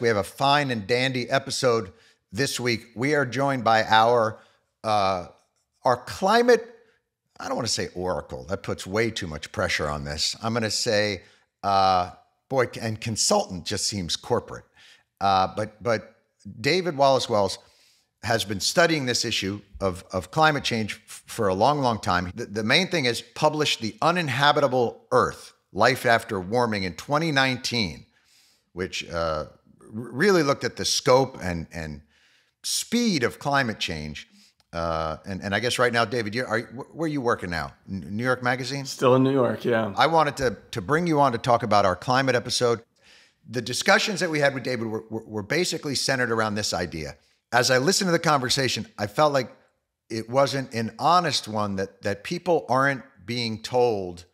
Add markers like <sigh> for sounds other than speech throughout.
We have a fine and dandy episode this week. We are joined by our uh, our climate. I don't want to say oracle. That puts way too much pressure on this. I'm going to say, uh, boy, and consultant just seems corporate. Uh, but but David Wallace Wells has been studying this issue of, of climate change for a long, long time. The, the main thing is published The Uninhabitable Earth Life After Warming in 2019, which uh, really looked at the scope and, and speed of climate change. Uh, and, and I guess right now, David, you are, where are you working now? New York Magazine? Still in New York, yeah. I wanted to, to bring you on to talk about our climate episode. The discussions that we had with David were, were, were basically centered around this idea as I listened to the conversation, I felt like it wasn't an honest one that that people aren't being told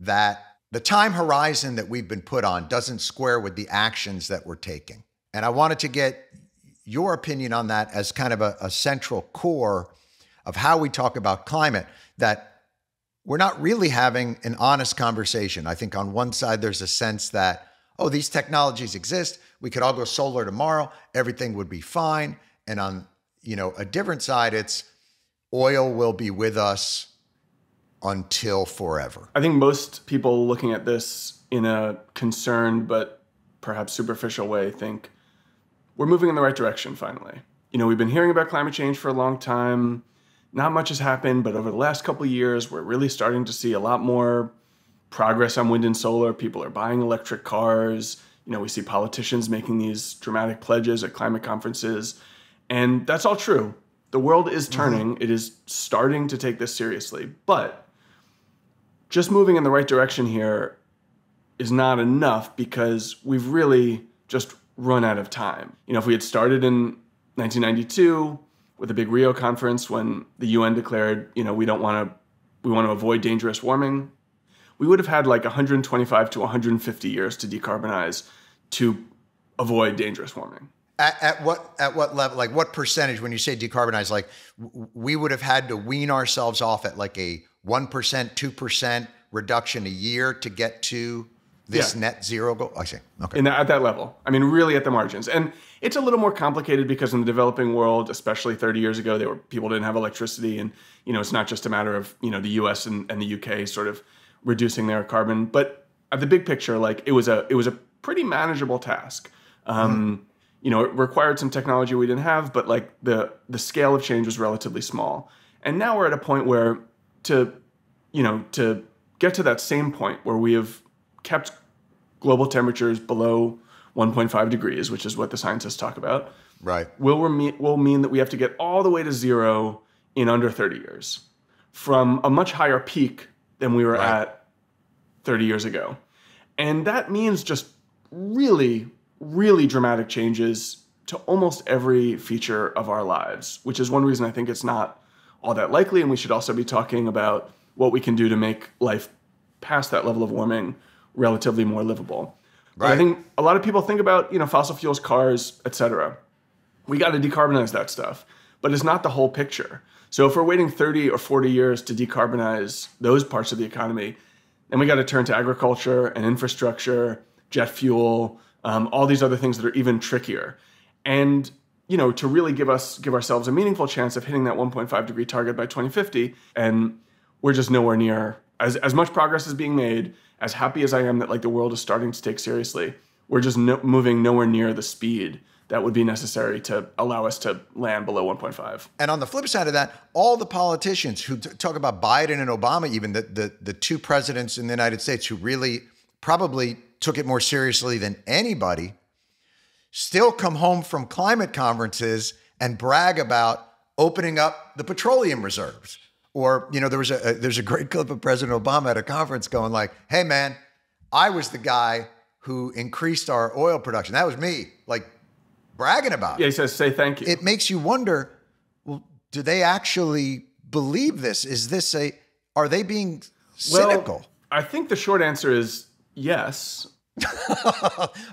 that the time horizon that we've been put on doesn't square with the actions that we're taking. And I wanted to get your opinion on that as kind of a, a central core of how we talk about climate that we're not really having an honest conversation. I think on one side, there's a sense that, oh, these technologies exist. We could all go solar tomorrow. Everything would be fine. And on, you know, a different side, it's oil will be with us until forever. I think most people looking at this in a concerned but perhaps superficial way think we're moving in the right direction finally. You know, we've been hearing about climate change for a long time. Not much has happened, but over the last couple of years, we're really starting to see a lot more progress on wind and solar. People are buying electric cars you know, we see politicians making these dramatic pledges at climate conferences, and that's all true. The world is turning. Mm-hmm. It is starting to take this seriously, but just moving in the right direction here is not enough because we've really just run out of time. You know, if we had started in 1992 with a big Rio conference when the UN declared, you know, we don't want to we want to avoid dangerous warming, we would have had like 125 to 150 years to decarbonize to avoid dangerous warming. At, at, what at what level? Like what percentage? When you say decarbonize, like we would have had to wean ourselves off at like a one percent, two percent reduction a year to get to this yeah. net zero goal. I see. Okay. The, at that level, I mean, really at the margins, and it's a little more complicated because in the developing world, especially 30 years ago, there were people didn't have electricity, and you know, it's not just a matter of you know the U.S. and, and the UK sort of reducing their carbon. But at the big picture, like it was a it was a pretty manageable task. Um, mm-hmm. You know, it required some technology we didn't have, but like the the scale of change was relatively small. And now we're at a point where to you know to get to that same point where we have kept global temperatures below 1.5 degrees, which is what the scientists talk about. Right. Will reme- will mean that we have to get all the way to zero in under 30 years from a much higher peak than we were right. at 30 years ago. And that means just really, really dramatic changes to almost every feature of our lives, which is one reason I think it's not all that likely. And we should also be talking about what we can do to make life past that level of warming relatively more livable. Right. I think a lot of people think about, you know, fossil fuels, cars, etc. We got to decarbonize that stuff, but it's not the whole picture. So if we're waiting 30 or 40 years to decarbonize those parts of the economy, then we got to turn to agriculture and infrastructure, jet fuel, um, all these other things that are even trickier. And you know, to really give us give ourselves a meaningful chance of hitting that 1.5 degree target by 2050, and we're just nowhere near as as much progress is being made. As happy as I am that like the world is starting to take seriously, we're just no, moving nowhere near the speed that would be necessary to allow us to land below 1.5. And on the flip side of that, all the politicians who t- talk about Biden and Obama, even the, the, the two presidents in the United States who really probably took it more seriously than anybody, still come home from climate conferences and brag about opening up the petroleum reserves. Or, you know, there was a, a there's a great clip of President Obama at a conference going like, "Hey man, I was the guy who increased our oil production. That was me. Like bragging about yeah, it. Yeah, he says, say thank you. It makes you wonder, well, do they actually believe this? Is this a, are they being cynical? Well, I think the short answer is yes. <laughs>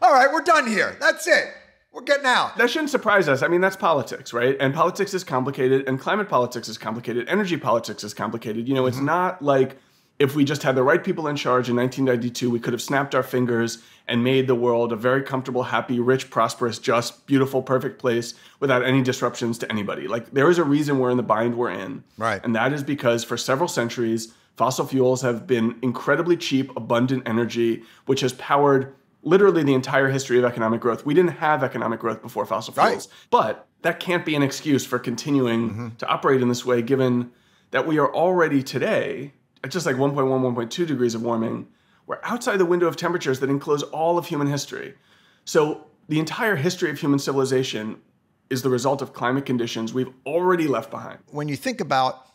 All right, we're done here. That's it. We're getting out. That shouldn't surprise us. I mean, that's politics, right? And politics is complicated, and climate politics is complicated. Energy politics is complicated. You know, it's mm-hmm. not like if we just had the right people in charge in 1992, we could have snapped our fingers and made the world a very comfortable, happy, rich, prosperous, just, beautiful, perfect place without any disruptions to anybody. Like there is a reason we're in the bind we're in. Right. And that is because for several centuries, fossil fuels have been incredibly cheap, abundant energy, which has powered literally the entire history of economic growth. We didn't have economic growth before fossil fuels. Right. But that can't be an excuse for continuing mm-hmm. to operate in this way, given that we are already today at just like 1.1, 1.2 degrees of warming, we're outside the window of temperatures that enclose all of human history. So the entire history of human civilization is the result of climate conditions we've already left behind. When you think about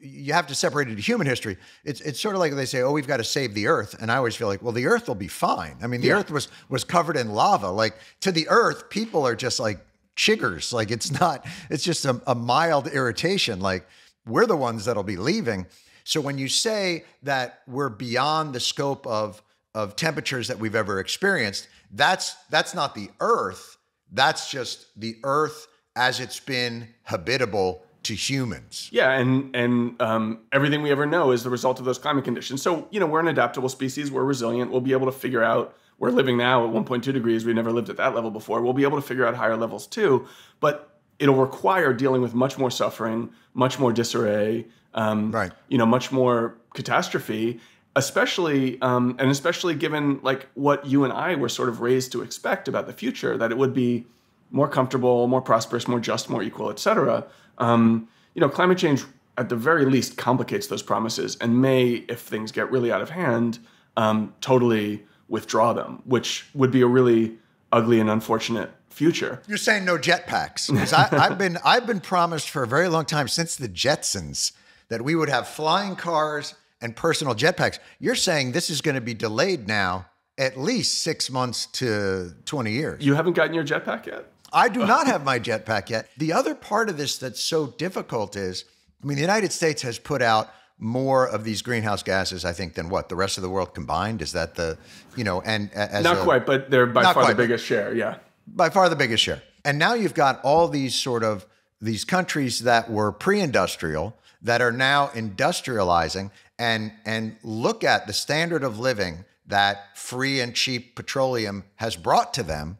you have to separate it to human history. It's it's sort of like they say, "Oh, we've got to save the Earth," and I always feel like, well, the Earth will be fine. I mean, the yeah. Earth was was covered in lava. Like to the Earth, people are just like chiggers. Like it's not. It's just a, a mild irritation. Like we're the ones that'll be leaving. So when you say that we're beyond the scope of of temperatures that we've ever experienced, that's that's not the Earth. That's just the Earth as it's been habitable to humans. Yeah, and and um, everything we ever know is the result of those climate conditions. So you know we're an adaptable species. We're resilient. We'll be able to figure out. We're living now at 1.2 degrees. We've never lived at that level before. We'll be able to figure out higher levels too. But it'll require dealing with much more suffering, much more disarray, um, right. you know, much more catastrophe, especially um, and especially given like what you and I were sort of raised to expect about the future, that it would be more comfortable, more prosperous, more just, more equal, et cetera. Um, you know, climate change at the very least complicates those promises and may, if things get really out of hand, um, totally withdraw them, which would be a really ugly and unfortunate future. You're saying no jetpacks because I've been I've been promised for a very long time since the Jetsons that we would have flying cars and personal jetpacks. You're saying this is going to be delayed now at least six months to 20 years. You haven't gotten your jetpack yet? I do not have my jetpack yet. The other part of this that's so difficult is I mean, the United States has put out more of these greenhouse gases, I think, than what the rest of the world combined. Is that the, you know, and as not a, quite, but they're by far quite, the biggest share. Yeah, by far the biggest share. And now you've got all these sort of these countries that were pre-industrial that are now industrializing and and look at the standard of living that free and cheap petroleum has brought to them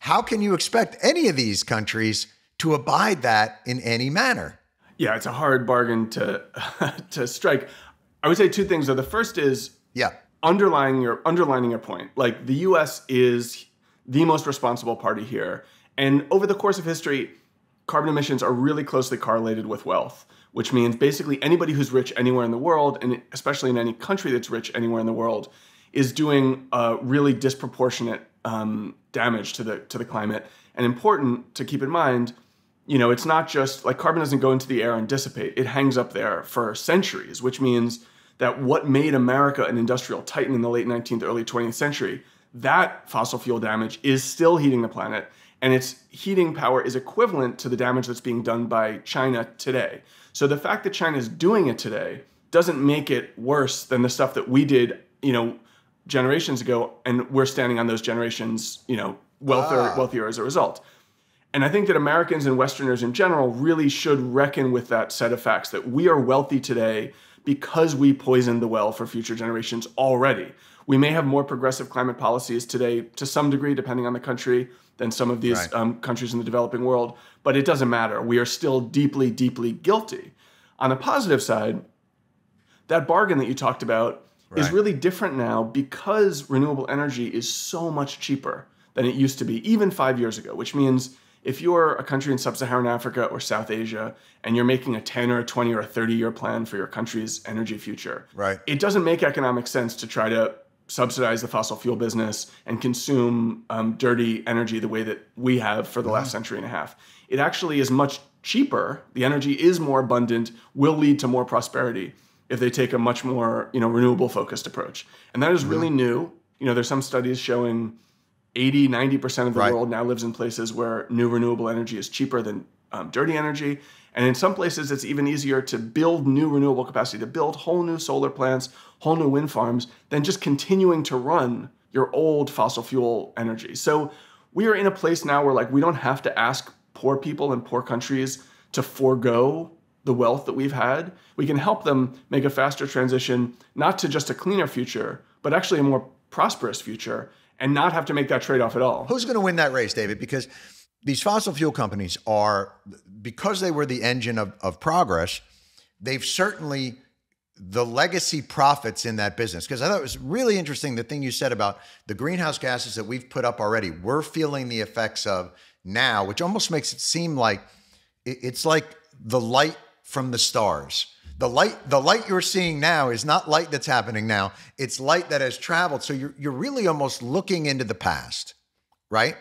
how can you expect any of these countries to abide that in any manner? Yeah it's a hard bargain to <laughs> to strike. I would say two things though. The first is yeah. underlying your underlining your point. Like the us is the most responsible party here. And over the course of history carbon emissions are really closely correlated with wealth which means basically anybody who's rich anywhere in the world, and especially in any country that's rich anywhere in the world, is doing a really disproportionate um, damage to the to the climate. And important to keep in mind, you know, it's not just like carbon doesn't go into the air and dissipate; it hangs up there for centuries, which means that what made America an industrial titan in the late 19th, early 20th century, that fossil fuel damage is still heating the planet, and its heating power is equivalent to the damage that's being done by China today. So the fact that China is doing it today doesn't make it worse than the stuff that we did, you know, generations ago, and we're standing on those generations, you know, wealthier, ah. wealthier as a result. And I think that Americans and Westerners in general really should reckon with that set of facts that we are wealthy today because we poisoned the well for future generations already. We may have more progressive climate policies today to some degree, depending on the country, than some of these right. um, countries in the developing world, but it doesn't matter. We are still deeply, deeply guilty. On the positive side, that bargain that you talked about right. is really different now because renewable energy is so much cheaper than it used to be, even five years ago, which means if you're a country in sub Saharan Africa or South Asia and you're making a 10 or a 20 or a 30 year plan for your country's energy future, right. it doesn't make economic sense to try to subsidize the fossil fuel business and consume um, dirty energy the way that we have for the mm-hmm. last century and a half. It actually is much cheaper. The energy is more abundant, will lead to more prosperity if they take a much more you know renewable focused approach. And that is mm-hmm. really new. You know, there's some studies showing 80, 90% of the right. world now lives in places where new renewable energy is cheaper than um, dirty energy. And in some places, it's even easier to build new renewable capacity, to build whole new solar plants, whole new wind farms, than just continuing to run your old fossil fuel energy. So we are in a place now where like we don't have to ask poor people in poor countries to forego the wealth that we've had, we can help them make a faster transition, not to just a cleaner future, but actually a more prosperous future and not have to make that trade off at all. Who's going to win that race, David? Because these fossil fuel companies are, because they were the engine of, of progress, they've certainly the legacy profits in that business. Because I thought it was really interesting the thing you said about the greenhouse gases that we've put up already. We're feeling the effects of now, which almost makes it seem like it's like the light from the stars. The light, the light you're seeing now is not light that's happening now. It's light that has traveled. So you're you're really almost looking into the past, right?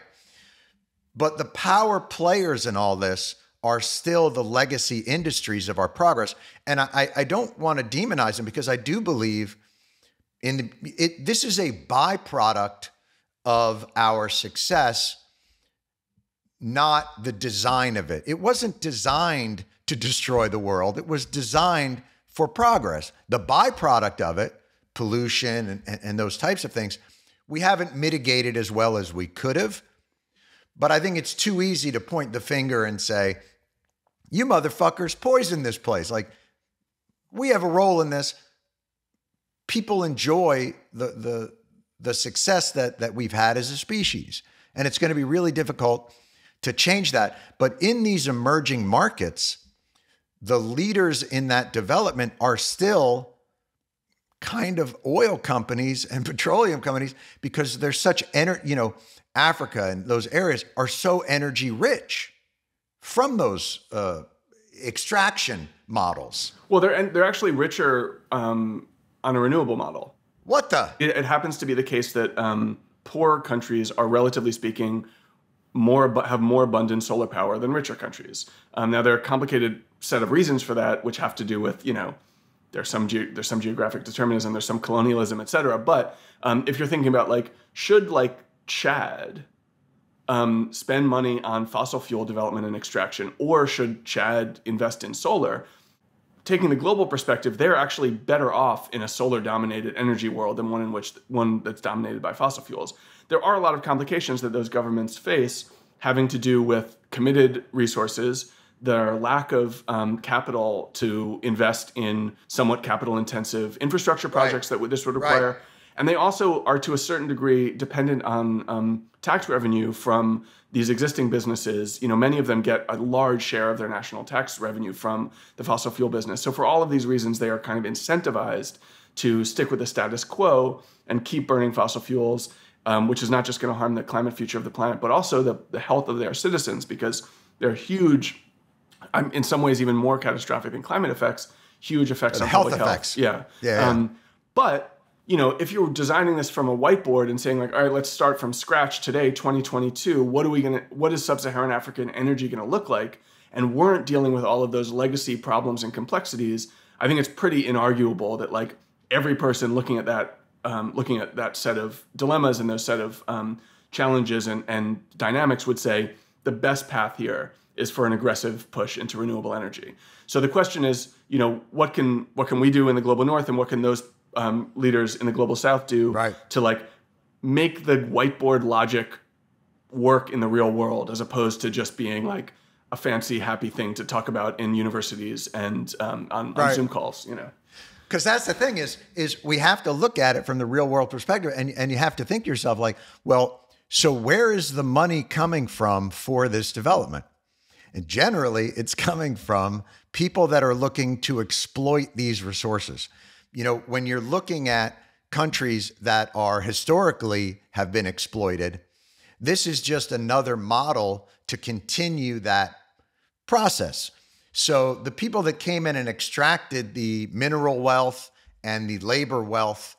But the power players in all this are still the legacy industries of our progress. And I, I don't want to demonize them because I do believe in the, it. This is a byproduct of our success, not the design of it. It wasn't designed to destroy the world. It was designed for progress. The byproduct of it, pollution and, and, and those types of things, we haven't mitigated as well as we could have. But I think it's too easy to point the finger and say, you motherfuckers poisoned this place. Like, we have a role in this. People enjoy the the the success that that we've had as a species. And it's going to be really difficult to change that. But in these emerging markets, the leaders in that development are still kind of oil companies and <laughs> petroleum companies because they're such energy, you know, Africa and those areas are so energy rich from those uh, extraction models. Well, they're they're actually richer um, on a renewable model. What the? It, it happens to be the case that um, poor countries are, relatively speaking, more have more abundant solar power than richer countries. Um, now there are complicated set of reasons for that, which have to do with you know there's some there's some geographic determinism, there's some colonialism, et cetera. But um, if you're thinking about like should like Chad um, spend money on fossil fuel development and extraction, or should Chad invest in solar? Taking the global perspective, they're actually better off in a solar-dominated energy world than one in which one that's dominated by fossil fuels. There are a lot of complications that those governments face, having to do with committed resources, their lack of um, capital to invest in somewhat capital intensive infrastructure projects right. that this would require. Right. And they also are to a certain degree dependent on um, tax revenue from these existing businesses. You know, many of them get a large share of their national tax revenue from the fossil fuel business. So for all of these reasons, they are kind of incentivized to stick with the status quo and keep burning fossil fuels, um, which is not just going to harm the climate future of the planet, but also the, the health of their citizens because they're huge I'm in some ways even more catastrophic than climate effects, huge effects on health public effects. health. Yeah. Yeah. Um, but you know, if you're designing this from a whiteboard and saying like, all right, let's start from scratch today, 2022. What are we gonna? What is sub-Saharan African energy gonna look like? And weren't dealing with all of those legacy problems and complexities. I think it's pretty inarguable that like every person looking at that, um, looking at that set of dilemmas and those set of um, challenges and, and dynamics would say the best path here is for an aggressive push into renewable energy. So the question is, you know, what can what can we do in the global north, and what can those um, leaders in the global south do right. to like make the whiteboard logic work in the real world, as opposed to just being like a fancy, happy thing to talk about in universities and um, on, right. on Zoom calls, you know because that's the thing is is we have to look at it from the real world perspective and, and you have to think to yourself like well so where is the money coming from for this development and generally, it's <laughs> coming from people that are looking to exploit these resources. You know, when you're looking at countries that are historically have been exploited, this is just another model to continue that process. So the people that came in and extracted the mineral wealth and the labor wealth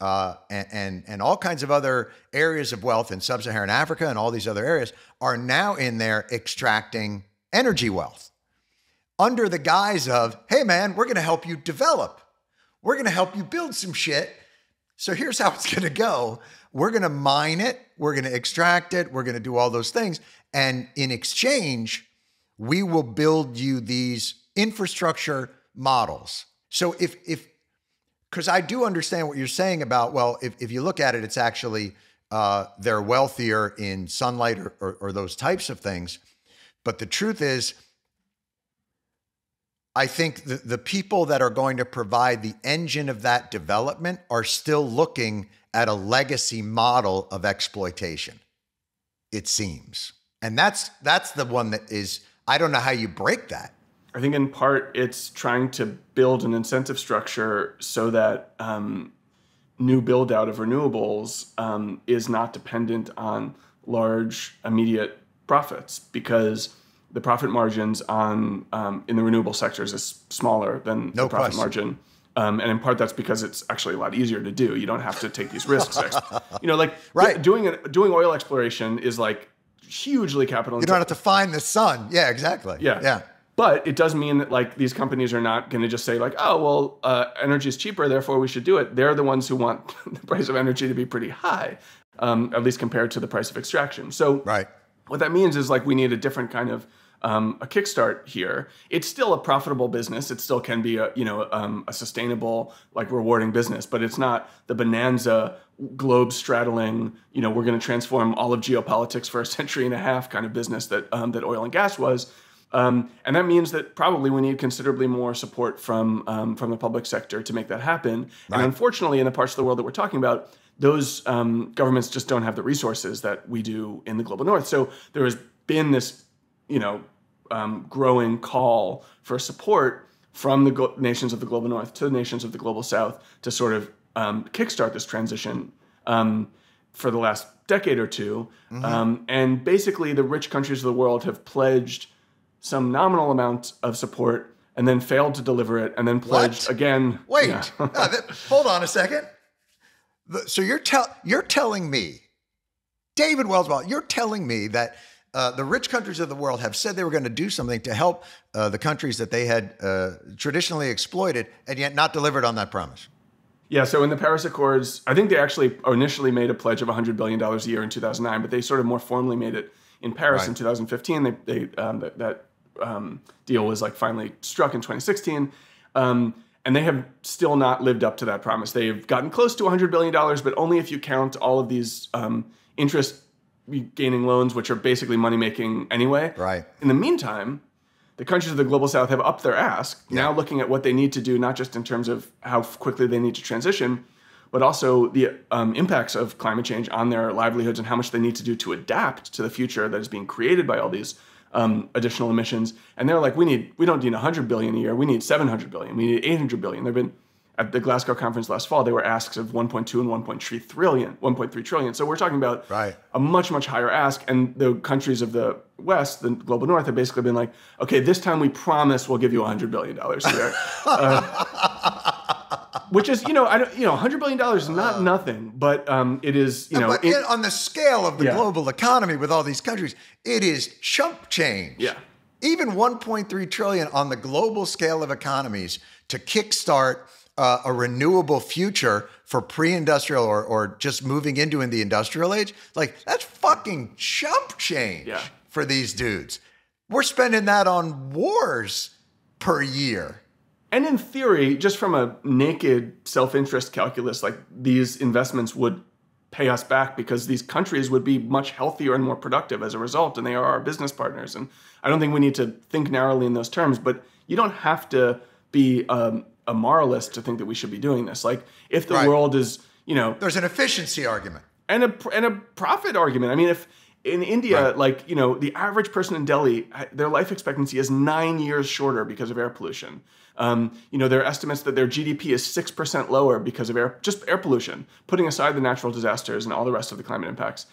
uh, and, and, and all kinds of other areas of wealth in sub-Saharan Africa and all these other areas are now in there extracting energy wealth under the guise of, hey man, we're going to help you develop. We're going to help you build some shit. So here's how it's <laughs> going to go. We're going to mine it, we're going to extract it, we're going to do all those things. And in exchange, we will build you these infrastructure models. So if if because I do understand what you're saying about, well, if, if you look at it, it's actually uh, they're wealthier in sunlight or, or, or those types of things. But the truth is, I think the, the people that are going to provide the engine of that development are still looking at a legacy model of exploitation. It seems. And that's that's the one that is I don't know how you break that. I think in part it's trying to build an incentive structure so that um, new build out of renewables um, is not dependent on large immediate profits because the profit margins on um, in the renewable sectors is smaller than no the profit question. margin. Um, and in part, that's because it's actually a lot easier to do. You don't have to take these risks. <laughs> you know, like right. doing it, doing oil exploration is like hugely capital. You don't have to find the sun. Yeah, exactly. Yeah, yeah. But it does mean that like these companies are not going to just say like, oh well, uh, energy is cheaper, therefore we should do it. They're the ones who want <laughs> the price of energy to be pretty high, um, at least compared to the price of extraction. So right. what that means is like we need a different kind of um, a kickstart here. It's still a profitable business. It still can be a you know um, a sustainable like rewarding business, but it's not the bonanza globe straddling. You know we're going to transform all of geopolitics for a <laughs> century and a half kind of business that um, that oil and gas was. Um, and that means that probably we need considerably more support from um, from the public sector to make that happen. Right. And unfortunately, in the parts of the world that we're talking about, those um, governments just don't have the resources that we do in the global north. So there has been this, you know, um, growing call for support from the nations of the global north to the nations of the global south to sort of um, kickstart this transition um, for the last decade or 2 mm-hmm. and basically, the rich countries of the world have pledged some nominal amount of support and then failed to deliver it and then pledged what? again. Wait, yeah. <laughs> uh, hold on a second. So you're tell you're telling me, David Wellswell, you're telling me that uh, the rich countries of the world have said they were going to do something to help uh, the countries that they had uh, traditionally exploited, and yet not delivered on that promise. Yeah, so in the Paris Accords, I think they actually initially made a pledge of $100 billion a year in 2009, but they sort of more formally made it in Paris right. in 2015. They, they um, that, that um, deal was like finally struck in 2016. Um, and they have still not lived up to that promise. They've gotten close to 100 billion dollars, but only if you count all of these um, interest gaining loans, which are basically money making anyway. Right. In the meantime, the countries of the global south have upped their ask. Yeah. Now looking at what they need to do, not just in terms of how quickly they need to transition, but also the um, impacts of climate change on their livelihoods and how much they need to do to adapt to the future that is being created by all these um, additional emissions. And they're like, we need, we don't need 100 billion a year. We need 700 billion. We need 800 billion. They've been at the Glasgow conference last fall. They were asks of 1.2 and 1.3 trillion, 1.3 trillion. So we're talking about right. a much much higher ask. And the countries of the West, the global North, have basically been like, okay, this time we promise we'll give you 100 billion dollars here. <laughs> uh, which is you know I don't you know 100 billion dollars is not uh, nothing, but um, it is you know but it, on the scale of the yeah. global economy with all these countries, it is chump change. Yeah. Even 1.3 trillion on the global scale of economies to kickstart uh, a renewable future for pre-industrial or, or just moving into in the industrial age, like that's fucking chump change yeah. for these dudes. We're spending that on wars per year. And in theory, just from a naked self interest calculus, like these investments would pay us back because these countries would be much healthier and more productive as a result, and they are our business partners. And I don't think we need to think narrowly in those terms, but you don't have to be um, moralist to think that we should be doing this. Like, if the right. world is, you know, there's an efficiency argument and a and a profit argument. I mean, if in India, right. like you know, the average person in Delhi, their life expectancy is nine years shorter because of air pollution. Um, you know, there are estimates that their GDP is six percent lower because of air, just air pollution, putting aside the natural disasters and all the rest of the climate impacts.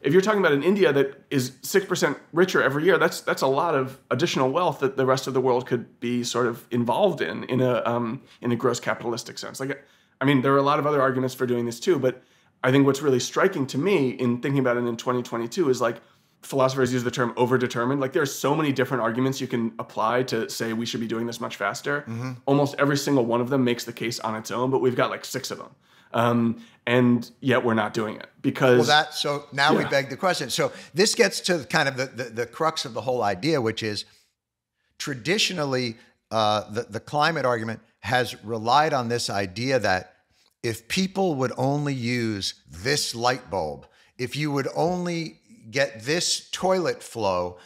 If you're talking about an India that is six percent richer every year, that's that's a lot of additional wealth that the rest of the world could be sort of involved in in a um, in a gross capitalistic sense. Like, I mean, there are a lot of other arguments for doing this too, but I think what's really striking to me in thinking about it in 2022 is like philosophers use the term overdetermined. Like there's so many different arguments you can apply to say we should be doing this much faster. Mm-hmm. Almost every single one of them makes the case on its own, but we've got like six of them. Um, and yet we're not doing it because well that so now yeah. we beg the question so this gets to kind of the, the, the crux of the whole idea which is traditionally uh, the, the climate argument has relied on this idea that if people would only use this light bulb if you would only get this toilet flow,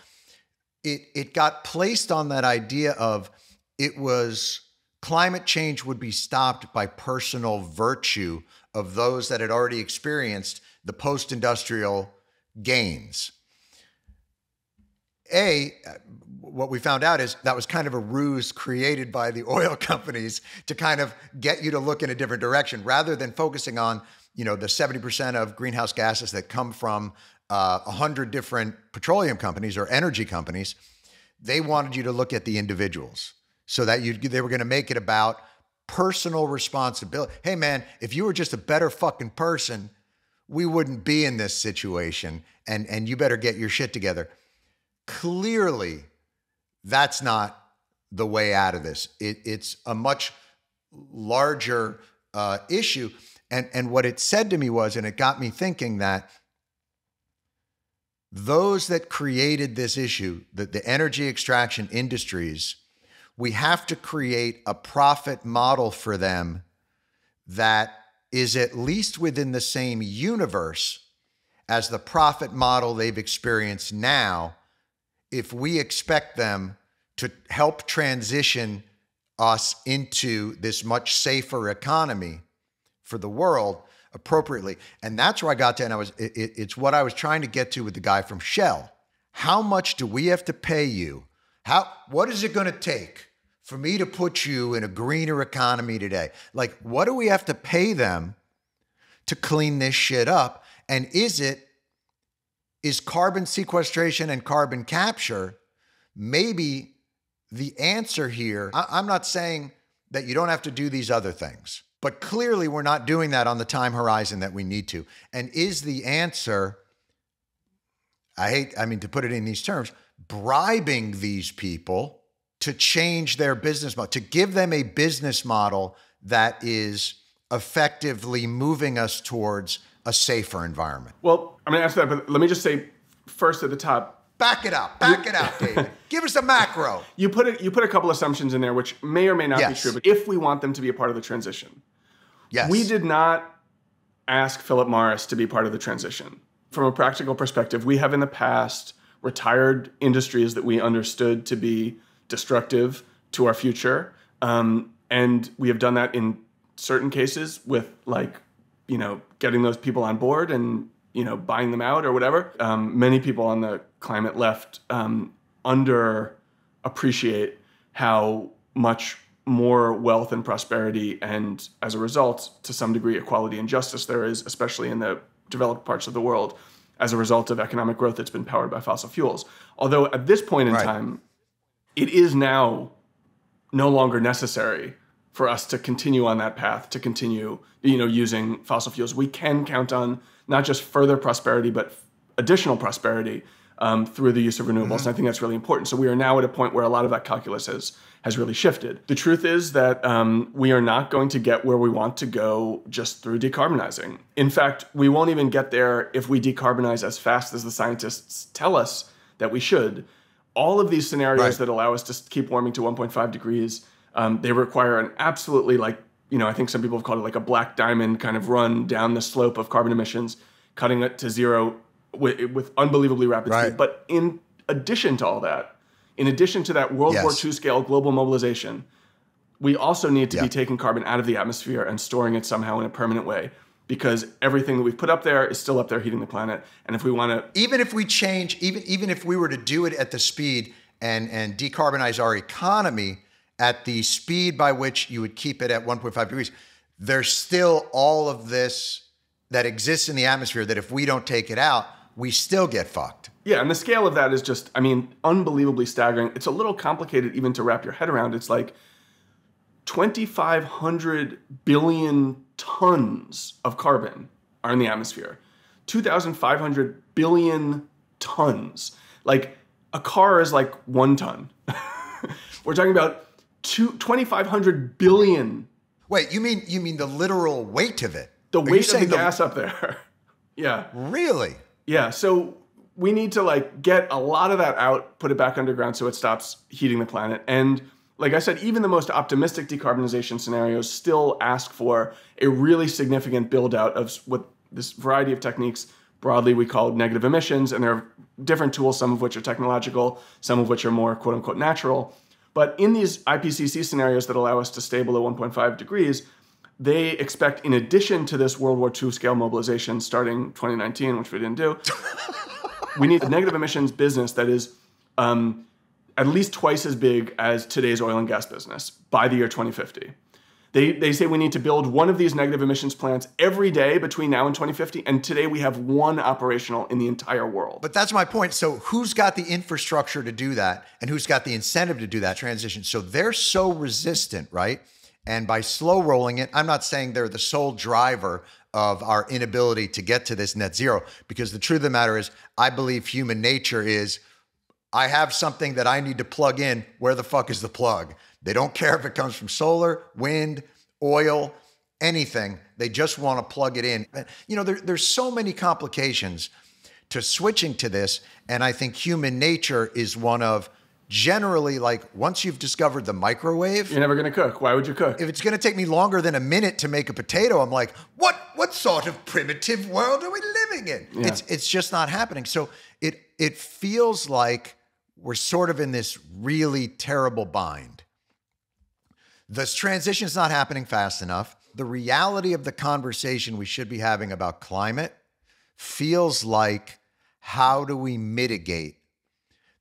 it, it got placed on that idea of it was climate change would be stopped by personal virtue of those that had already experienced the post industrial gains. A, what we found out is that was kind of a ruse created by the <laughs> oil companies to kind of get you to look in a different direction rather than focusing on, you know, the 70% of greenhouse gases that come from uh, 100 different petroleum companies or energy companies. They wanted you to look at the individuals so that you they were going to make it about personal responsibility. Hey man, if you were just a better fucking person, we wouldn't be in this situation and and you better get your shit together. Clearly, that's not the way out of this. It, it's a much larger uh, issue. And, and what it said to me was, and it got me thinking that those that created this issue, the, the energy extraction industries, we have to create a profit model for them that is at least within the same universe as the profit model they've experienced now if we expect them to help transition us into this much safer economy for the world appropriately. And that's where I got to, and I was, it, it's what I was trying to get to with the guy from Shell. How much do we have to pay you? How, what is it going to take for me to put you in a greener economy today? Like, what do we have to pay them to clean this shit up? And is it, is carbon sequestration and carbon capture maybe the answer here? I, I'm not saying that you don't have to do these other things, but clearly we're not doing that on the time horizon that we need to. And is the answer, I hate, I mean, to put it in these terms, bribing these people to change their business model, to give them a business model that is effectively moving us towards a safer environment? Well, I'm going to answer that, but let me just say first at the top. Back it up, back it up, David. <laughs> Give us a macro. You put a, you put a couple assumptions in there, which may or may not yes. be true. But if we want them to be a part of the transition, yes, we did not ask Philip Morris to be part of the transition. From a practical perspective, we have in the past retired industries that we understood to be destructive to our future. Um, and we have done that in certain cases with like, you know, getting those people on board and, you know, buying them out or whatever. Um, many people on the climate left um, under appreciate how much more wealth and prosperity and as a result to some degree equality and justice there is especially in the developed parts of the world as a result of economic growth that's been powered by fossil fuels although at this point in right. time it is now no longer necessary for us to continue on that path to continue you know using fossil fuels. We can count on not just further prosperity but additional prosperity um, through the use of renewables mm-hmm. and i think that's really important. So we are now at a point where a lot of that calculus has has really shifted. The truth is that um, we are not going to get where we want to go just through decarbonizing. In fact we won't even get there if we decarbonize as fast as the scientists tell us that we should all of these scenarios right. that allow us to keep warming to 1.5 degrees, um, they require an absolutely like you know I think some people have called it like a black diamond kind of run down the slope of carbon emissions, cutting it to zero with, with unbelievably rapid right. speed. But in addition to all that, in addition to that World yes. War II scale global mobilization, we also need to be taking carbon out of the atmosphere and storing it somehow in a permanent way because everything that we've put up there is still up there heating the planet. And if we want to, even if we change, even even if we were to do it at the speed and and decarbonize our economy at the speed by which you would keep it at 1.5 degrees, there's still all of this that exists in the atmosphere that if we don't take it out, we still get fucked. Yeah, and the scale of that is just, I mean, unbelievably staggering. It's a little complicated even to wrap your head around. It's like 2,500 billion tons of carbon are in the atmosphere. 2,500 billion tons. Like a car is like one ton. <laughs> We're talking about two, 2,500 billion. Wait, you mean you mean the literal weight of it? The weight of the, the gas up there. <laughs> yeah. Really? Yeah. So we need to like get a lot of that out, put it back underground so it stops heating the planet. And like I said, even the most optimistic decarbonization scenarios still ask for a really significant build out of what this variety of techniques broadly we call negative emissions. And there are different tools, some of which are technological, some of which are more quote unquote natural. But in these IPCC scenarios that allow us to stay below 1.5 degrees, they expect, in addition to this World War II scale mobilization starting 2019, which we didn't do, <laughs> we need a negative emissions business that is um, at least twice as big as today's oil and gas business by the year 2050. They, they say we need to build one of these negative emissions plants every day between now and 2050. And today we have one operational in the entire world. But that's my point. So, who's got the infrastructure to do that and who's got the incentive to do that transition? So, they're so resistant, right? And by slow rolling it, I'm not saying they're the sole driver of our inability to get to this net zero, because the truth of the matter is, I believe human nature is I have something that I need to plug in. Where the fuck is the plug? They don't care if it comes from solar, wind, oil, anything. They just want to plug it in. You know, there, there's so many complications to switching to this. And I think human nature is one of generally like once you've discovered the microwave you're never going to cook why would you cook if it's going to take me longer than a minute to make a potato i'm like what what sort of primitive world are we living in yeah. it's it's just not happening so it it feels like we're sort of in this really terrible bind this transition is not happening fast enough. The reality of the conversation we should be having about climate feels like how do we mitigate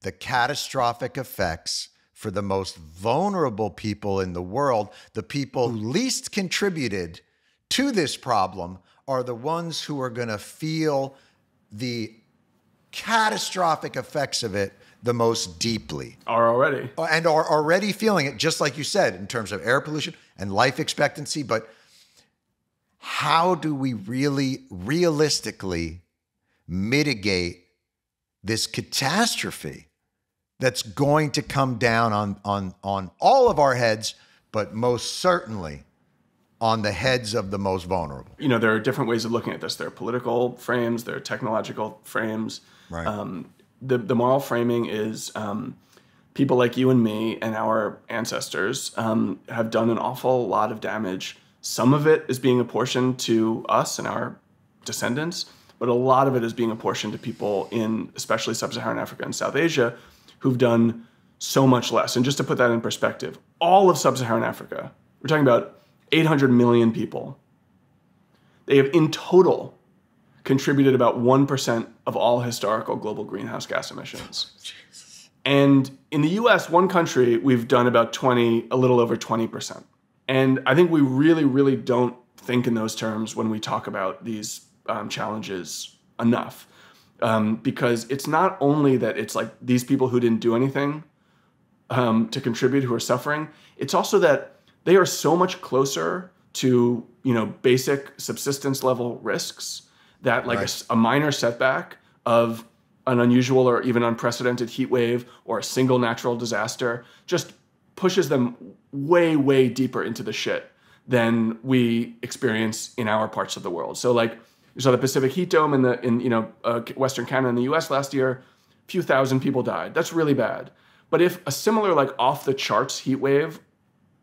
the catastrophic effects for the most vulnerable people in the world? The people who least contributed to this problem are the ones who are going to feel the catastrophic effects of it the most deeply. Are already. And are already feeling it, just like you said, in terms of air pollution and life expectancy. But how do we really realistically mitigate this catastrophe that's going to come down on, on, on all of our heads, but most certainly on the heads of the most vulnerable? You know, there are different ways of looking at this. There are political frames, there are technological frames. Right. Um, the the moral framing is um, people like you and me and our ancestors um, have done an awful lot of damage. Some of it is being apportioned to us and our descendants, but a lot of it is being apportioned to people in especially sub-Saharan Africa and South Asia who've done so much less. And just to put that in perspective, all of sub-Saharan Africa, we're talking about 800 million people. They have in total contributed about 1% of all historical global greenhouse gas emissions. And in the US, one country, we've done about 20, a little over 20%. And I think we really, really don't think in those terms when we talk about these um, challenges enough. Um, because it's not only that it's like these people who didn't do anything um, to contribute who are suffering, it's also that they are so much closer to you know basic subsistence level risks that like right. a, a minor setback of an unusual or even unprecedented heat wave or a single natural disaster just pushes them way way deeper into the shit than we experience in our parts of the world so like you saw the pacific heat dome in the in you know uh, western canada and the us last year a few thousand people died that's really bad but if a similar like off the charts heat wave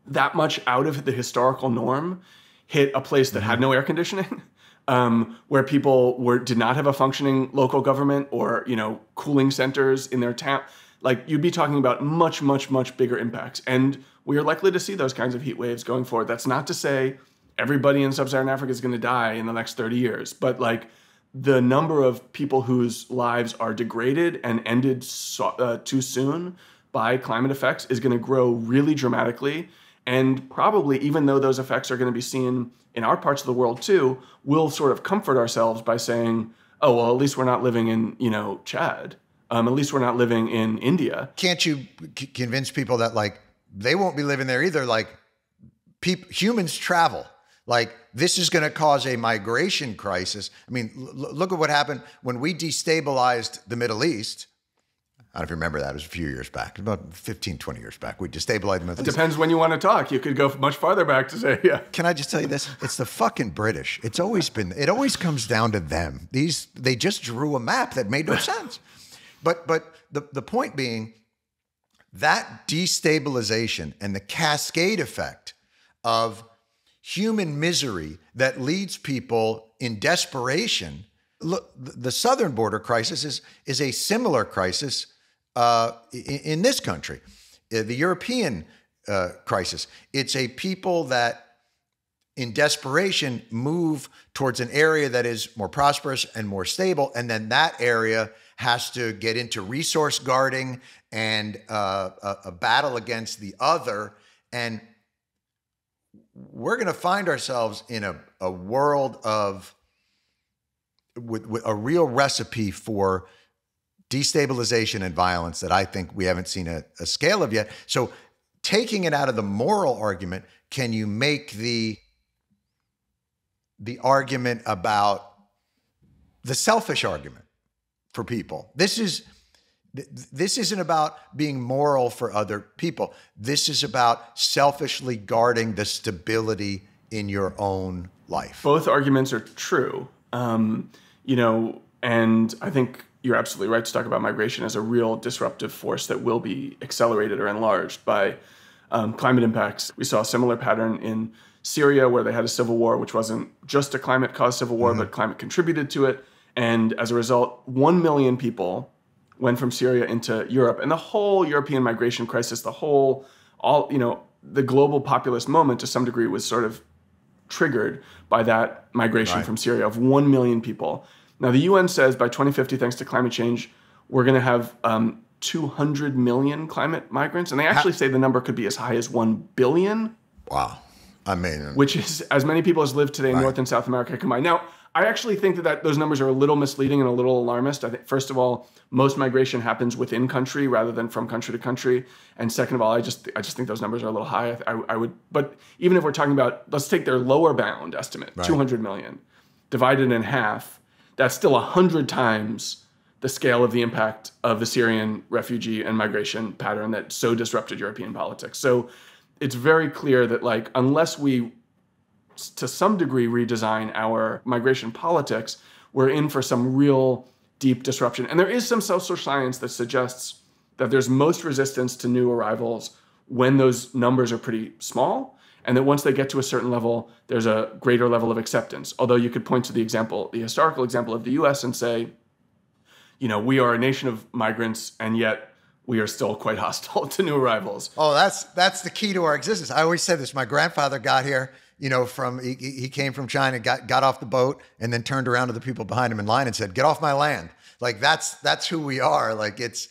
that much out of the historical norm hit a place that mm-hmm. had no air conditioning <laughs> um, where people were did not have a functioning local government or you know cooling centers in their town. Like you'd be talking about much, much, much bigger impacts, and we are likely to see those kinds of heat waves going forward. That's not to say everybody in sub-Saharan Africa is going to die in the next 30 years, but like the number of people whose lives are degraded and ended so, uh, too soon by climate effects is going to grow really dramatically and probably, even though those effects are going to be seen in our parts of the world too, we'll sort of comfort ourselves by saying, oh, well, at least we're not living in, you know, Chad. Um, at least we're not living in India. Can't you c- convince people that, like, they won't be living there either? Like, peop- humans travel. Like, this is going to cause a migration crisis. I mean, l- look at what happened when we destabilized the Middle East I don't know if you remember that. It was a few years back, about 15, 20 years back. We destabilized them. It depends when you want to talk. You could go much farther back to say, yeah. Can I just tell you this? It's the fucking British. It's always been, it always comes down to them. These, they just drew a map that made no <laughs> sense. But, but the, the point being, that destabilization and the cascade effect of human misery that leads people in desperation. Look, the southern border crisis is, is a similar crisis uh, in, this country. uh, the European uh, crisis. It's a people that, in desperation, move towards an area that is more prosperous and more stable, and then that area has to get into resource guarding and uh, a, a battle against the other. And we're going to find ourselves in a, a world of with, with, a real recipe for destabilization and violence that I think we haven't seen a, a, scale of yet. So, taking it out of the moral argument, can you make the the argument about the selfish argument for people? This is this isn't about being moral for other people. This is about selfishly guarding the stability in your own life. Both arguments are true. Um, you know, and I think you're absolutely right to talk about migration as a real disruptive force that will be accelerated or enlarged by um, climate impacts. We saw a similar pattern in Syria where they had a civil war, which wasn't just a climate caused civil war, mm-hmm. but climate contributed to it. And as a result, 1 million people went from Syria into Europe. And the whole European migration crisis, the whole, all, you know, the global populist moment to some degree was sort of triggered by that migration right. from Syria of 1 million people. Now, the UN says by 2050, thanks to climate change, we're going to have um, 200 million climate migrants. And they actually say the number could be as high as 1 billion. Wow. I mean, which is as many people as live today in right. North and South America combined. Now, I actually think that, that those numbers are a little misleading and a little alarmist. I think first of all, most migration happens within country rather than from country to country, and second of all, I just I just think those numbers are a little high. I, I would, but even if we're talking about, let's take their lower bound estimate, right. 200 million, divided in half, that's still a hundred times the scale of the impact of the Syrian refugee and migration pattern that so disrupted European politics. So it's very clear that like unless we to some degree redesign our migration politics, we're in for some real deep disruption. And there is some social science that suggests that there's most resistance to new arrivals when those numbers are pretty small, and that once they get to a certain level, there's a greater level of acceptance. Although you could point to the example, the historical example of the US and say, you know, we are a nation of migrants, and yet we are still quite <laughs> hostile to new arrivals. Oh, that's that's the key to our existence. I always said this. My grandfather got here you know, from he, he came from China, got got off the boat, and then turned around to the people behind him in line and said, "Get off my land." Like that's that's who we are. Like it's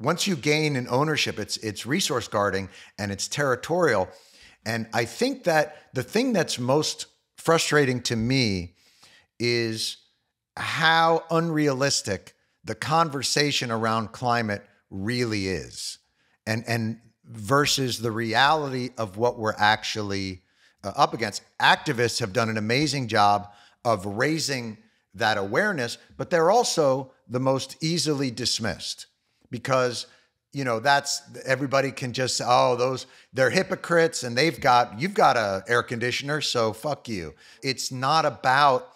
once you gain an ownership, it's it's resource guarding and it's territorial. And I think that the thing that's most frustrating to me is how unrealistic the conversation around climate really is. And and versus the reality of what we're actually uh, up against. Activists have done an amazing job of raising that awareness, but they're also the most easily dismissed because you know that's everybody can just say, oh those they're hypocrites and they've got you've got a air conditioner so fuck you. It's not about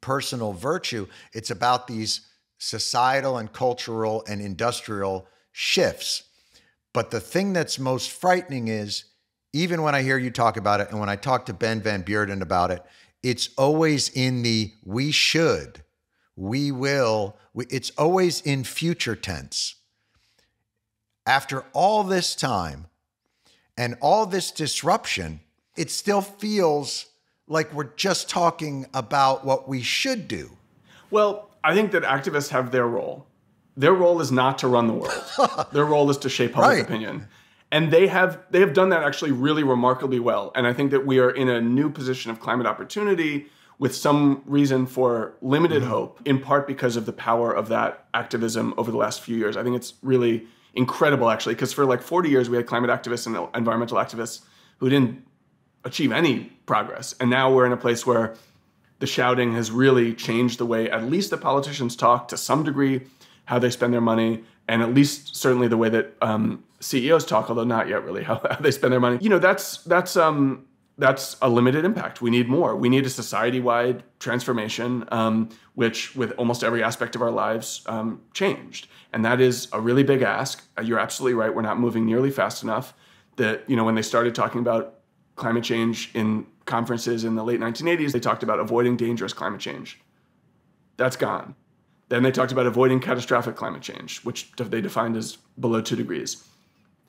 personal virtue. It's about these societal and cultural and industrial shifts. But the thing that's most frightening is even when I hear you talk about it and when I talk to Ben Van Beurden about it, it's always in the we should, we will, we, it's always in future tense. After all this time and all this disruption, it still feels like we're just talking about what we should do. Well, I think that activists have their role. Their role is not to run the world. <laughs> their role is to shape public right. opinion and they have they have done that actually really remarkably well and i think that we are in a new position of climate opportunity with some reason for limited mm-hmm. hope in part because of the power of that activism over the last few years i think it's really incredible actually because for like 40 years we had climate activists and environmental activists who didn't achieve any progress and now we're in a place where the shouting has really changed the way at least the politicians talk to some degree how they spend their money and at least certainly the way that um, CEOs talk, although not yet really how, <laughs> how they spend their money. You know, that's that's um, that's a limited impact. We need more. We need a society-wide transformation, um, which, with almost every aspect of our lives, um, changed, and that is a really big ask. Uh, you're absolutely right. We're not moving nearly fast enough. That you know, when they started talking about climate change in conferences in the late 1980s, they talked about avoiding dangerous climate change. That's gone. Then they talked about avoiding catastrophic climate change, which they defined as below two degrees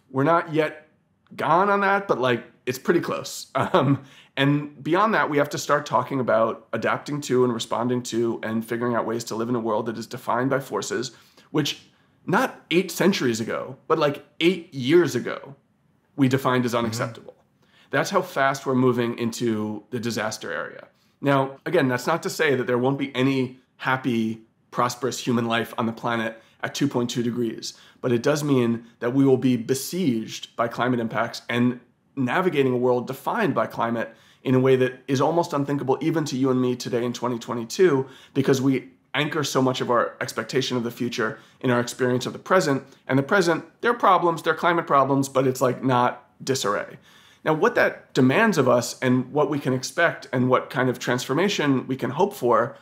We're not yet gone on that, but like it's pretty close. <laughs> Um, and beyond that, we have to start talking about adapting to and responding to and figuring out ways to live in a world that is defined by forces which not eight centuries ago, but like eight years ago, we defined as unacceptable. Mm-hmm. That's how fast we're moving into the disaster area. Now, again, that's not to say that there won't be any happy, prosperous human life on the planet at 2.2 degrees, but it does mean that we will be besieged by climate impacts and navigating a world defined by climate in a way that is almost unthinkable even to you and me today in 2022 because we anchor so much of our expectation of the future in our experience of the present. And the present, there are problems, there are climate problems, but it's like not disarray. Now, what that demands of us and what we can expect and what kind of transformation we can hope for,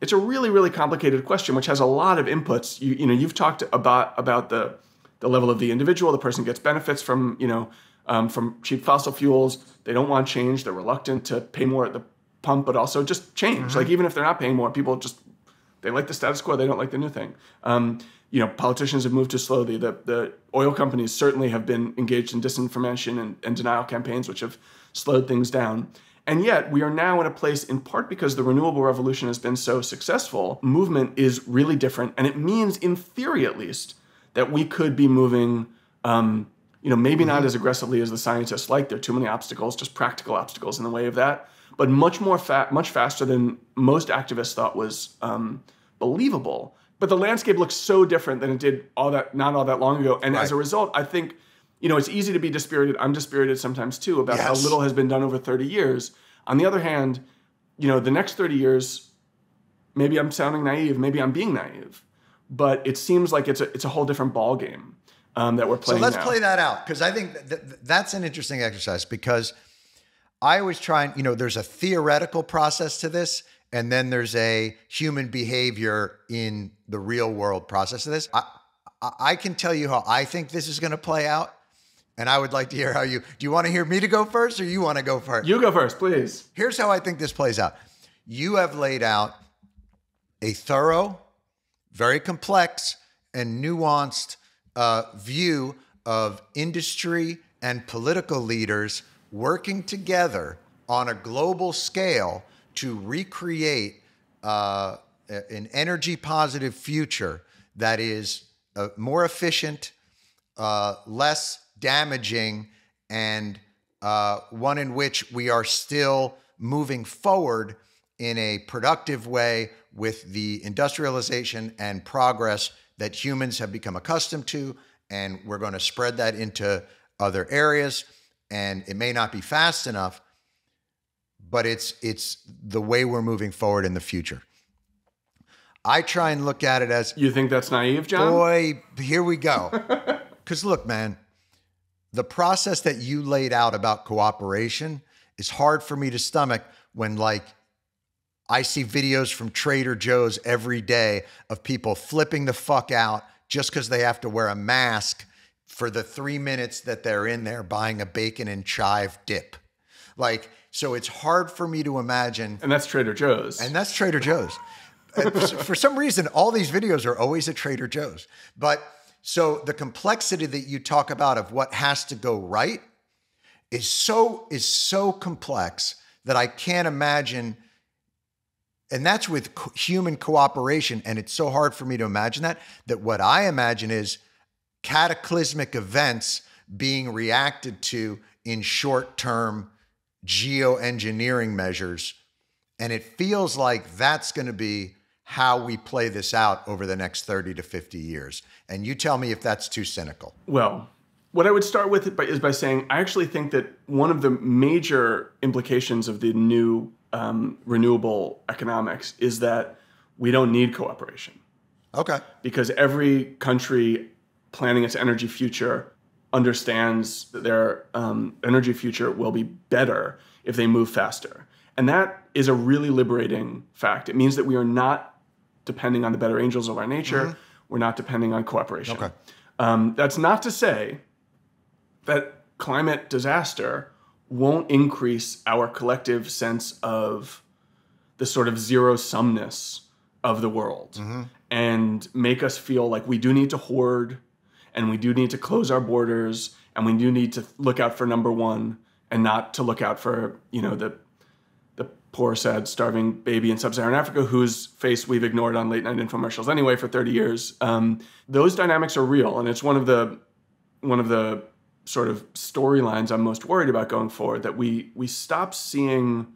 it's a really, really complicated question, which has a lot of inputs. You, you know, you've talked about about the the level of the individual. The person gets benefits from you know um, from cheap fossil fuels. They don't want change. They're reluctant to pay more at the pump, but also just change. Mm-hmm. Like even if they're not paying more, people just they like the status quo. They don't like the new thing. Um, you know, politicians have moved too slowly. The, the oil companies certainly have been engaged in disinformation and, and denial campaigns, which have slowed things down. And yet, we are now in a place, in part because the renewable revolution has been so successful, movement is really different. And it means, in theory at least, that we could be moving, um, you know, maybe not mm-hmm. as aggressively as the scientists like. There are too many obstacles, just practical obstacles in the way of that, but much more, fa- much faster than most activists thought was um, believable. But the landscape looks so different than it did all that not all that long ago. And right. as a result, I think, you know, it's easy to be dispirited. I'm dispirited sometimes too about yes. how little has been done over 30 years. On the other hand, you know, the next 30 years, maybe I'm sounding naive, maybe I'm being naive, but it seems like it's a it's a whole different ball game um, that we're playing. So let's now. play that out because I think th- that's an interesting exercise because I always try and you know there's a theoretical process to this and then there's a human behavior in the real world process of this. I, I can tell you how I think this is going to play out. And I would like to hear how you do. You want to hear me to go first, or you want to go first? You go first, please. Here's how I think this plays out. You have laid out a thorough, very complex, and nuanced uh, view of industry and political leaders working together on a global scale to recreate uh, an energy positive future that is uh, more efficient, uh, less damaging, and uh, one in which we are still moving forward in a productive way with the industrialization and progress that humans have become accustomed to. And we're going to spread that into other areas. And it may not be fast enough, but it's it's the way we're moving forward in the future. I try and look at it as You think that's naive, Jon? Boy, here we go. <laughs> Cuz look, man, the process that you laid out about cooperation is hard for me to stomach when like I see videos from Trader Joe's every day of people flipping the fuck out just because they have to wear a mask for the three minutes that they're in there buying a bacon and chive dip. Like, so it's hard for me to imagine. And that's Trader Joe's. And that's Trader Joe's. Uh, for some reason, all these videos are always at Trader Joe's. But so the complexity that you talk about of what has to go right is so is so complex that I can't imagine. And that's with human cooperation. And it's so hard for me to imagine that. That what I imagine is cataclysmic events being reacted to in short term geoengineering measures. And it feels like that's going to be how we play this out over the next 30 to 50 years. And you tell me if that's too cynical. Well, what I would start with is by saying I actually think that one of the major implications of the new um, renewable economics is that we don't need cooperation. Okay. Because every country planning its energy future understands that their um, energy future will be better if they move faster. And that is a really liberating fact. It means that we are not depending on the better angels of our nature. Mm-hmm. We're not depending on cooperation. Okay. Um, that's not to say that climate disaster won't increase our collective sense of the sort of zero sumness of the world mm-hmm. and make us feel like we do need to hoard and we do need to close our borders, and we do need to look out for number one, and not to look out for you know the the poor, sad, starving baby in sub-Saharan Africa whose face we've ignored on late night infomercials anyway for 30 years. Um, those dynamics are real, and it's one of the one of the sort of storylines I'm most worried about going forward. That we we stop seeing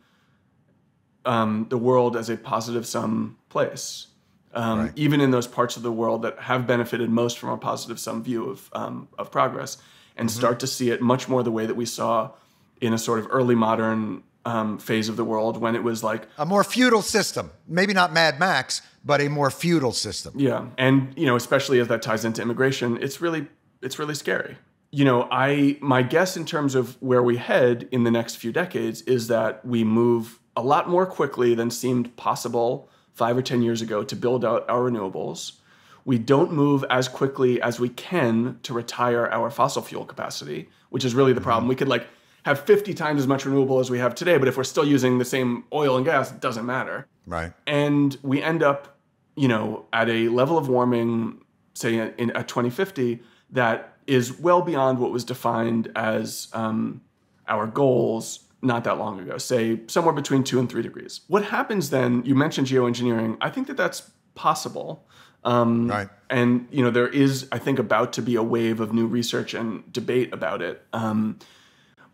um, the world as a positive sum place. Um, right. Even in those parts of the world that have benefited most from a positive sum view of um, of progress, and mm-hmm. start to see it much more the way that we saw in a sort of early modern um, phase of the world when it was like a more feudal system. Maybe not Mad Max, but a more feudal system. Yeah, and you know, especially as that ties into immigration, it's really it's really scary. You know, I my guess in terms of where we head in the next few decades is that we move a lot more quickly than seemed possible five or 10 years ago to build out our renewables. We don't move as quickly as we can to retire our fossil fuel capacity, which is really the mm-hmm. problem. We could like have 50 times as much renewable as we have today, but if we're still using the same oil and gas, it doesn't matter. Right. And we end up, you know, at a level of warming, say in, at 2050, that is well beyond what was defined as um, our goals not that long ago, say somewhere between two and three degrees. What happens then? You mentioned geoengineering. I think that that's possible. Um, right. And you know there is, I think, about to be a wave of new research and debate about it. Um,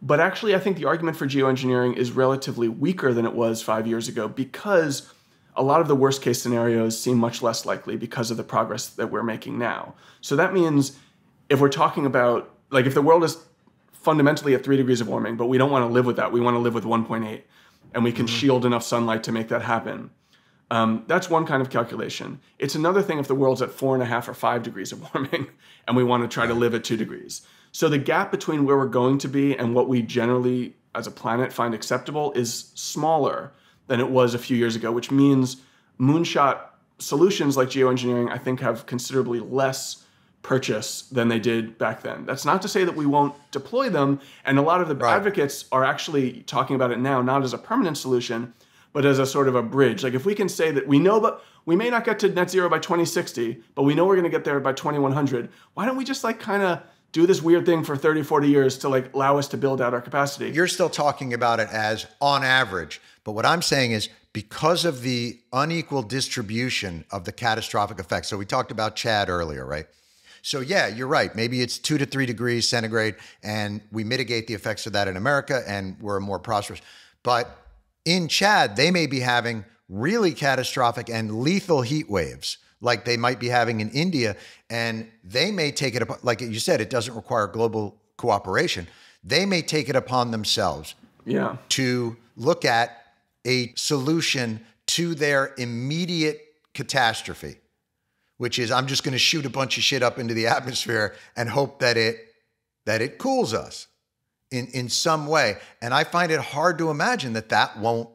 but actually, I think the argument for geoengineering is relatively weaker than it was five years ago because a lot of the worst case scenarios seem much less likely because of the progress that we're making now. So that means if we're talking about like if the world is fundamentally at three degrees of warming, but we don't want to live with that. We want to live with 1.8, and we can mm-hmm. shield enough sunlight to make that happen. Um, that's one kind of calculation. It's another thing if the world's at four and a half or five degrees of <laughs> warming, and we want to try to live at two degrees. So the gap between where we're going to be and what we generally, as a planet, find acceptable is smaller than it was a few years ago, which means moonshot solutions like geoengineering, I think, have considerably less purchase than they did back then. That's not to say that we won't deploy them. And a lot of the right. advocates are actually talking about it now, not as a permanent solution, but as a sort of a bridge. Like if we can say that we know, but we may not get to net zero by 2060, but we know we're going to get there by 2100. Why don't we just like kind of do this weird thing for 30, 40 years to like allow us to build out our capacity? You're still talking about it as on average. But what I'm saying is because of the unequal distribution of the catastrophic effects. So we talked about Chad earlier, right? So, yeah, you're right. Maybe it's two to three degrees centigrade, and we mitigate the effects of that in America, and we're more prosperous. But in Chad, they may be having really catastrophic and lethal heat waves like they might be having in India. And they may take it upon, like you said, it doesn't require global cooperation. They may take it upon themselves yeah. to look at a solution to their immediate catastrophe which is I'm just going to shoot a bunch of shit up into the atmosphere and hope that it that it cools us in in some way. And I find it hard to imagine that that won't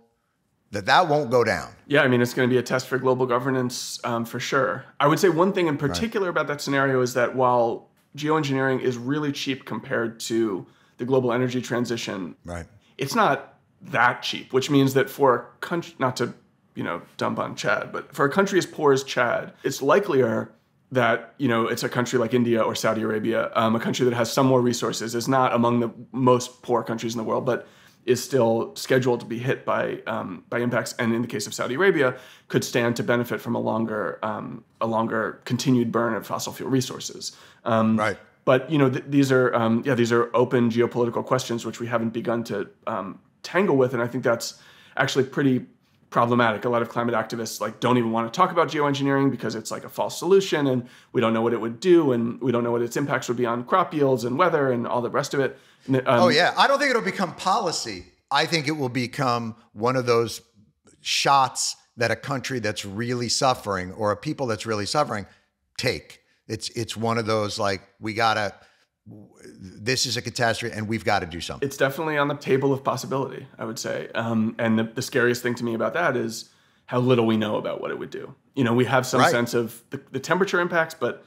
that that won't go down. Yeah, I mean it's going to be a test for global governance um, for sure. I would say one thing in particular right. about that scenario is that while geoengineering is really cheap compared to the global energy transition, right? It's not that cheap, which means that for a country, not to you know, dump on Chad. But for a country as poor as Chad, it's likelier that you know it's a country like India or Saudi Arabia, um, a country that has some more resources, is not among the most poor countries in the world, but is still scheduled to be hit by um, by impacts, and in the case of Saudi Arabia, could stand to benefit from a longer um, a longer continued burn of fossil fuel resources. Um, right. But you know th- these are um, yeah these are open geopolitical questions which we haven't begun to um, tangle with, and I think that's actually pretty problematic. A lot of climate activists like don't even want to talk about geoengineering because it's like a false solution and we don't know what it would do and we don't know what its impacts would be on crop yields and weather and all the rest of it. Um, oh yeah, I don't think it'll become policy. I think it will become one of those shots that a country that's really suffering or a people that's really suffering take. It's it's one of those like we gotta this is a catastrophe and we've got to do something. It's definitely on the table of possibility, I would say. Um, and the, the, scariest thing to me about that is how little we know about what it would do. You know, we have some right. sense of the, the, temperature impacts, but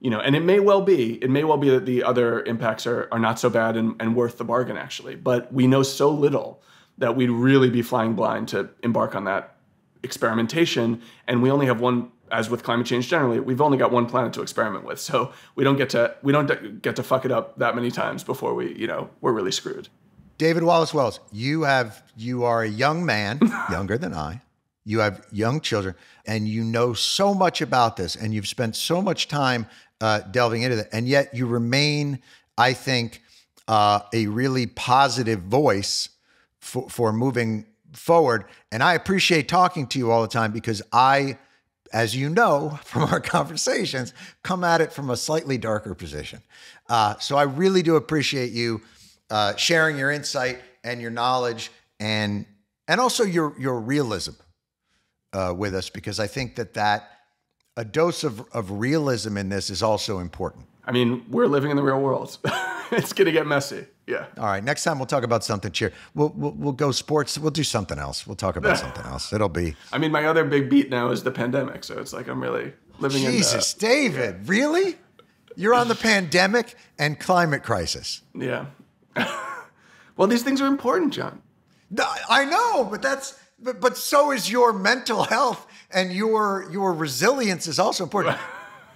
you know, and it may well be, it may well be that the other impacts are, are not so bad and, and worth the bargain actually. But we know so little that we'd really be flying blind to embark on that experimentation. And we only have one as with climate change generally, we've only got one planet to experiment with. So we don't get to we don't get to fuck it up that many times before we, you know, we're really screwed. David Wallace Wells, you have you are a young man, <laughs> younger than I. You have young children, and you know so much about this, and you've spent so much time uh, delving into that, and yet you remain, I think, uh, a really positive voice for, for moving forward. And I appreciate talking to you all the time because I, as you know <laughs> from our conversations, come at it from a slightly darker position. Uh, so I really do appreciate you uh, sharing your insight and your knowledge and and also your your realism uh, with us because I think that that a dose of, of realism in this is also important. I mean, we're living in the real world. <laughs> it's going to get messy. Yeah. All right. Next time we'll talk about something cheer. We'll, we'll, we'll go sports. We'll do something else. We'll talk about <laughs> something else. It'll be. I mean, my other big beat now is the pandemic. So it's like I'm really living in Jesus, in David, really? You're on the pandemic and climate crisis. Yeah. <laughs> well, these things are important, Jon. I know, but that's but, but so is your mental health and your your resilience is also important.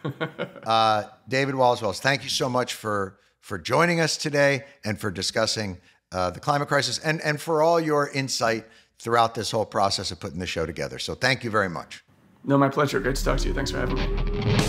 <laughs> uh, David Wallace Wells, thank you so much for for joining us today and for discussing uh, the climate crisis and, and for all your insight throughout this whole process of putting the show together. So thank you very much. No, my pleasure. Great to talk to you. Thanks for having me.